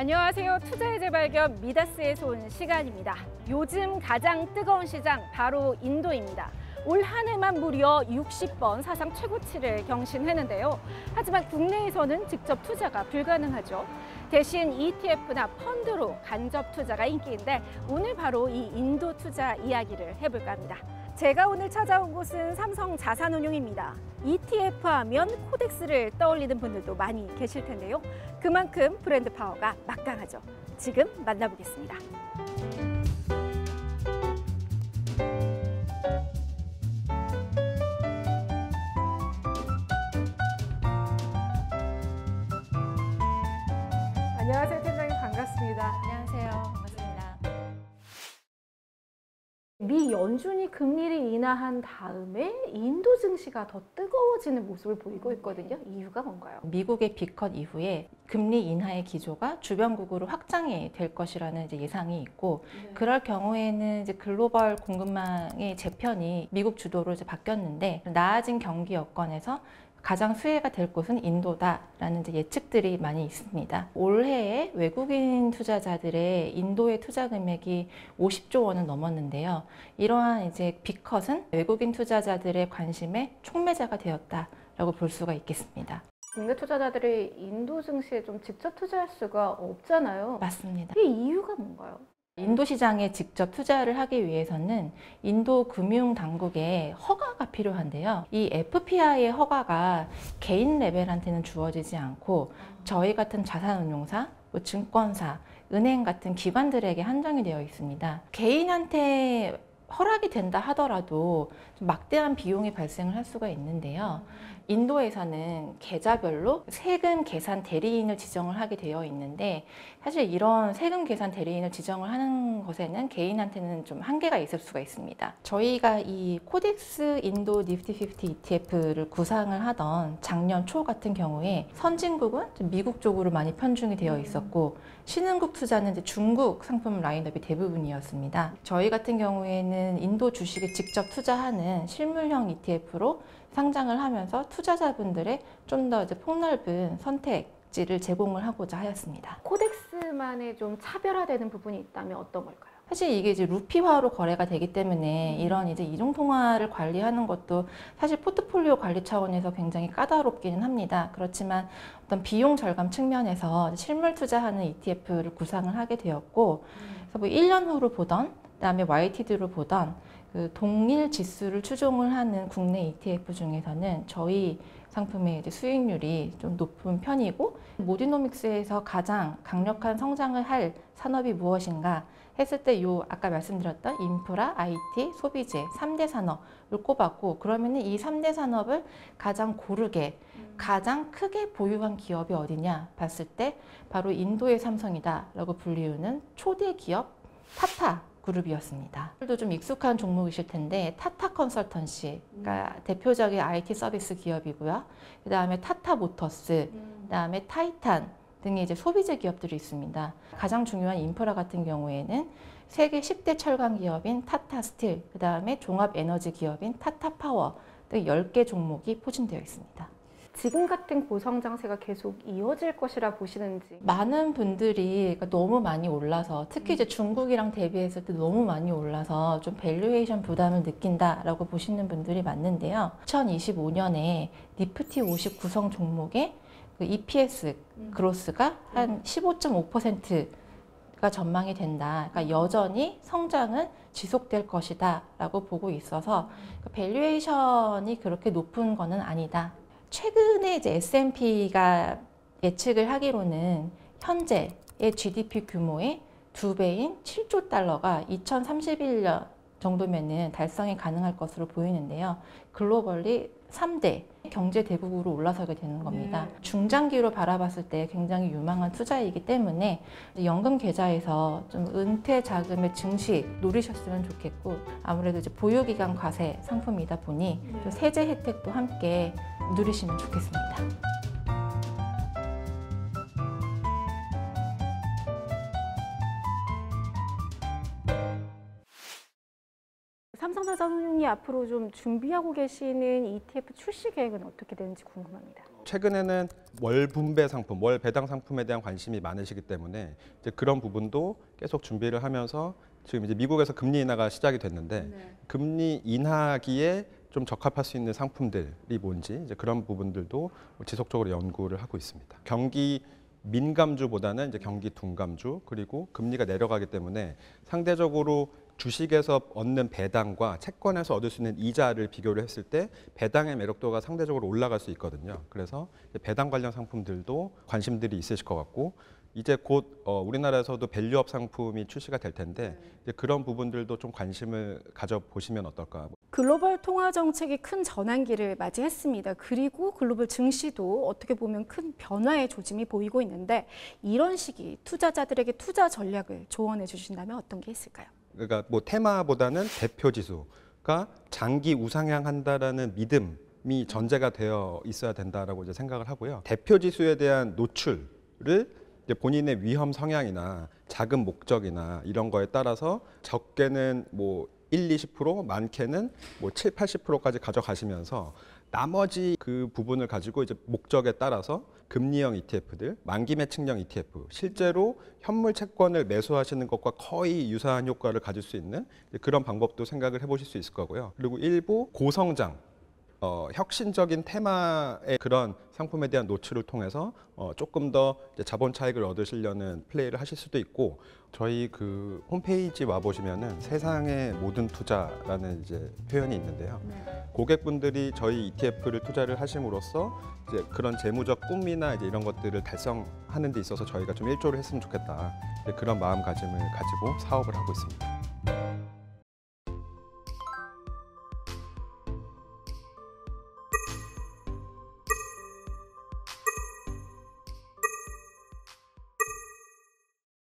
안녕하세요. 투자의 재발견 미다스에서 온 시간입니다. 요즘 가장 뜨거운 시장 바로 인도입니다. 올 한 해만 무려 60번 사상 최고치를 경신했는데요. 하지만 국내에서는 직접 투자가 불가능하죠. 대신 ETF나 펀드로 간접 투자가 인기인데 오늘 바로 이 인도 투자 이야기를 해볼까 합니다. 제가 오늘 찾아온 곳은 삼성 자산운용입니다. ETF 하면 코덱스를 떠올리는 분들도 많이 계실 텐데요. 그만큼 브랜드 파워가 막강하죠. 지금 만나보겠습니다. 안녕하세요, 미 연준이 금리를 인하한 다음에 인도 증시가 더 뜨거워지는 모습을 보이고 있거든요. 이유가 뭔가요? 미국의 비컷 이후에 금리 인하의 기조가 주변국으로 확장이 될 것이라는 예상이 있고 그럴 경우에는 이제 글로벌 공급망의 재편이 미국 주도로 이제 바뀌었는데 나아진 경기 여건에서 가장 수혜가 될 곳은 인도다라는 예측들이 많이 있습니다. 올해에 외국인 투자자들의 인도의 투자 금액이 50조 원을 넘었는데요. 이러한 이제 비컷은 외국인 투자자들의 관심의 촉매자가 되었다라고 볼 수가 있겠습니다. 국내 투자자들이 인도 증시에 좀 직접 투자할 수가 없잖아요. 맞습니다. 이 이유가 뭔가요? 인도 시장에 직접 투자를 하기 위해서는 인도 금융 당국의 허가가 필요한데요. 이 FPI의 허가가 개인 레벨한테는 주어지지 않고 저희 같은 자산운용사, 뭐 증권사, 은행 같은 기관들에게 한정이 되어 있습니다. 개인한테 허락이 된다 하더라도 좀 막대한 비용이 발생을 할 수가 있는데요. 인도에서는 계좌별로 세금 계산 대리인을 지정을 하게 되어 있는데 사실 이런 세금 계산 대리인을 지정을 하는 것에는 개인한테는 좀 한계가 있을 수가 있습니다. 저희가 이 KODEX 인도 Nifty 50 ETF를 구상을 하던 작년 초 같은 경우에 선진국은 좀 미국 쪽으로 많이 편중이 되어 있었고 신흥국 투자는 이제 중국 상품 라인업이 대부분이었습니다. 저희 같은 경우에는 인도 주식에 직접 투자하는 실물형 ETF로 상장을 하면서 투자자분들의 좀더 폭넓은 선택지를 제공을 하고자 하였습니다. 코덱스만의 좀 차별화되는 부분이 있다면 어떤 걸까요? 사실 이게 이제 루피화로 거래가 되기 때문에 이런 이제 이중 통화를 관리하는 것도 사실 포트폴리오 관리 차원에서 굉장히 까다롭기는 합니다. 그렇지만 어떤 비용 절감 측면에서 실물 투자하는 ETF를 구상을 하게 되었고, 그래서 뭐 1년 후로 보던, 그다음에 YTD로 보던 그 동일 지수를 추종을 하는 국내 ETF 중에서는 저희 상품의 이제 수익률이 좀 높은 편이고 모디노믹스에서 가장 강력한 성장을 할 산업이 무엇인가 했을 때 요 아까 말씀드렸던 인프라, IT, 소비재 3대 산업을 꼽았고 그러면 은 이 3대 산업을 가장 고르게 가장 크게 보유한 기업이 어디냐 봤을 때 바로 인도의 삼성이다라고 불리우는 초대 기업 타타 그룹이었습니다. 좀 익숙한 종목이실 텐데 타타 컨설턴시가 대표적인 IT 서비스 기업이고요. 그 다음에 타타 모터스, 그 다음에 타이탄 등의 이제 소비재 기업들이 있습니다. 가장 중요한 인프라 같은 경우에는 세계 10대 철강 기업인 타타 스틸, 그 다음에 종합 에너지 기업인 타타 파워 등 10개 종목이 포진되어 있습니다. 지금 같은 고성 장세가 계속 이어질 것이라 보시는지 많은 분들이 그러니까 너무 많이 올라서 특히 이제 중국이랑 대비했을 때 너무 많이 올라서 좀 valuation 부담을 느낀다라고 보시는 분들이 많는데요. 2025년에 Nifty 50 구성 종목의 그 EPS growth가 한 15.5%가 전망이 된다. 그러니까 여전히 성장은 지속될 것이다 라고 보고 있어서 valuation이 그렇게 높은 거는 아니다. 최근에 이제 S&P가 예측을 하기로는 현재의 GDP 규모의 두 배인 7조 달러가 2031년 정도면은 달성이 가능할 것으로 보이는데요. 글로벌리 3대 경제 대국으로 올라서게 되는 겁니다. 네. 중장기로 바라봤을 때 굉장히 유망한 투자이기 때문에 연금 계좌에서 좀 은퇴 자금의 증식 노리셨으면 좋겠고 아무래도 이제 보유기간 과세 상품이다 보니 또 세제 혜택도 함께 누리시면 좋겠습니다. 삼성자산운용이 앞으로 좀 준비하고 계시는 ETF 출시 계획은 어떻게 되는지 궁금합니다. 최근에는 월 분배 상품, 월 배당 상품에 대한 관심이 많으시기 때문에 이제 그런 부분도 계속 준비를 하면서 지금 이제 미국에서 금리 인하가 시작이 됐는데 금리 인하기에 좀 적합할 수 있는 상품들이 뭔지 이제 그런 부분들도 지속적으로 연구를 하고 있습니다. 경기 민감주보다는 이제 경기 둔감주 그리고 금리가 내려가기 때문에 상대적으로 주식에서 얻는 배당과 채권에서 얻을 수 있는 이자를 비교를 했을 때 배당의 매력도가 상대적으로 올라갈 수 있거든요. 그래서 배당 관련 상품들도 관심들이 있으실 것 같고 이제 곧 어, 우리나라에서도 밸류업 상품이 출시가 될 텐데 그런 부분들도 좀 관심을 가져 보시면 어떨까. 글로벌 통화 정책이 큰 전환기를 맞이했습니다. 그리고 글로벌 증시도 어떻게 보면 큰 변화의 조짐이 보이고 있는데 이런 시기 투자자들에게 투자 전략을 조언해 주신다면 어떤 게 있을까요? 그러니까 뭐 테마보다는 대표 지수가 장기 우상향한다라는 믿음이 전제가 되어 있어야 된다라고 이제 생각을 하고요. 대표 지수에 대한 노출을 본인의 위험 성향이나 자금 목적이나 이런 거에 따라서 적게는 뭐 1, 20%, 많게는 뭐 7, 80%까지 가져가시면서 나머지 그 부분을 가지고 이제 목적에 따라서 금리형 ETF들, 만기 매칭형 ETF, 실제로 현물 채권을 매수하시는 것과 거의 유사한 효과를 가질 수 있는 그런 방법도 생각을 해보실 수 있을 거고요. 그리고 일부 고성장, 어, 혁신적인 테마의 그런 상품에 대한 노출을 통해서 어, 조금 더 이제 자본 차익을 얻으시려는 플레이를 하실 수도 있고 저희 그 홈페이지 와 보시면은 세상의 모든 투자라는 이제 표현이 있는데요. 고객분들이 저희 ETF를 투자를 하심으로써 이제 그런 재무적 꿈이나 이제 이런 것들을 달성하는 데 있어서 저희가 좀 일조를 했으면 좋겠다. 그런 마음가짐을 가지고 사업을 하고 있습니다.